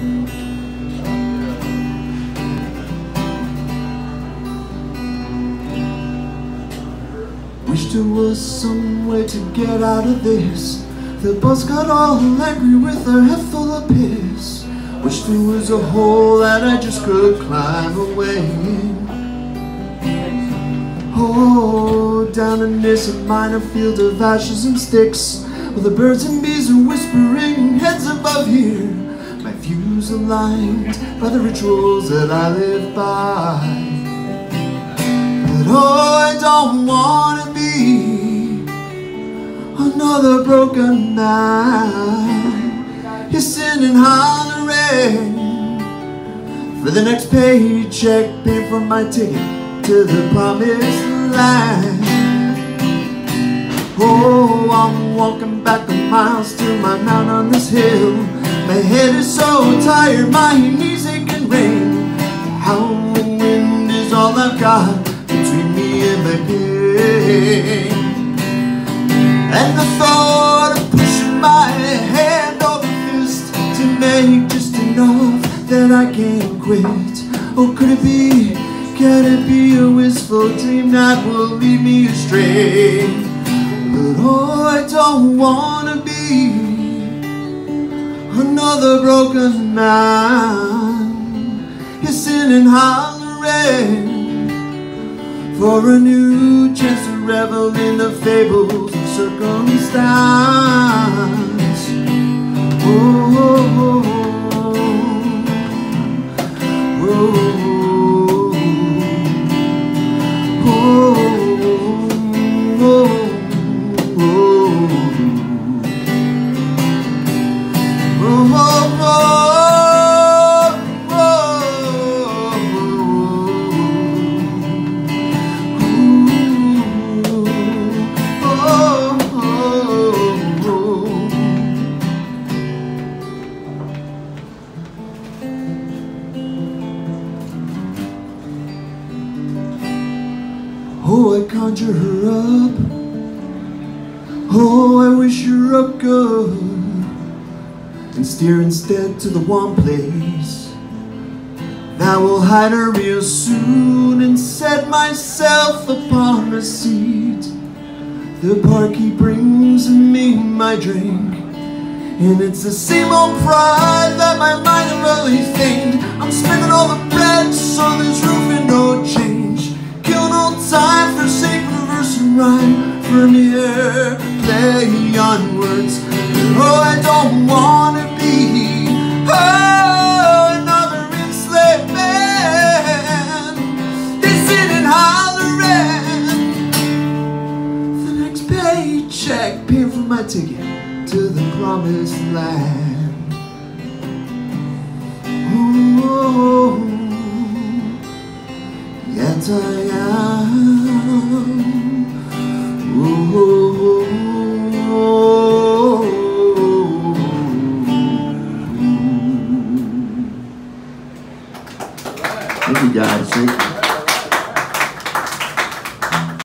Wish there was some way to get out of this. The bus got all angry with her head full of piss. Wish there was a hole that I just could climb away. In Oh, down in this minor field of ashes and sticks, where the birds and bees are whispering heads above here. My views aligned by the rituals that I live by. But oh, I don't wanna be another broken man, hissing and hollering for the next paycheck, pay for my ticket to the promised land. Oh, I'm walking back the miles to my mount on this hill. My head is so tired, my knees ache and rain. The howling wind is all I've got between me and my pain. And the thought of pushing my hand over fist to make just enough that I can't quit. Oh, could it be? Can it be a wistful dream that will lead me astray? But oh, I don't wanna be another broken man, hissing and hollering for a new chance to revel in the fables of circumstance. Oh, oh, oh, oh. Oh, Oh, I conjure her up. Oh, I wish her up good. And steer instead to the one place that will hide her real soon and set myself upon a seat. The barkeep brings me my drink. And it's the same old pride that my mind really feigned. I'm spending all the bread so there's room for no For mere play on words. Oh, I don't wanna be oh, another enslaved man. Hissing and hollering. The next paycheck, paying for my ticket to the promised land. Oh, Let me die. Thank you.